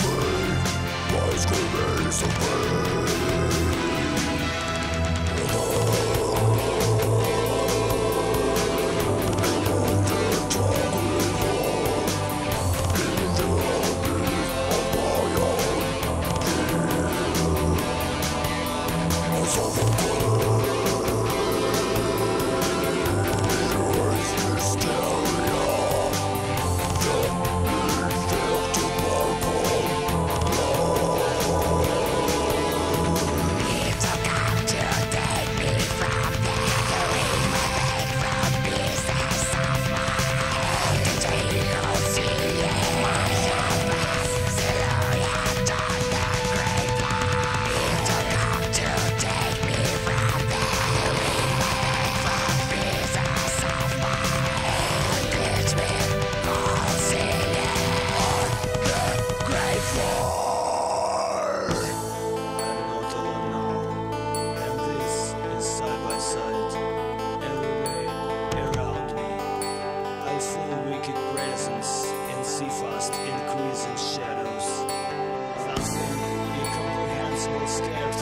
supreme, my screaming. lost in shadows. Nothing incomprehensible scares.